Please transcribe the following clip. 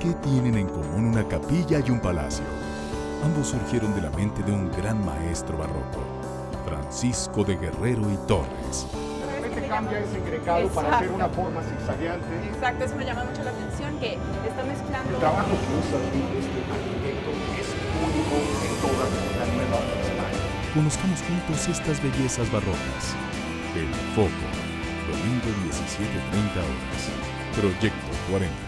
¿Qué tienen en común una capilla y un palacio? Ambos surgieron de la mente de un gran maestro barroco, Francisco de Guerrero y Torres. Realmente cambia ese grecado para hacer una forma zigzagueante. Exacto, eso me llama mucho la atención, que está mezclando... El trabajo que usa este arquitecto es único en toda la Nueva España. Conozcamos juntos estas bellezas barrocas. El Foco, domingo 17.30 horas. Proyecto 40.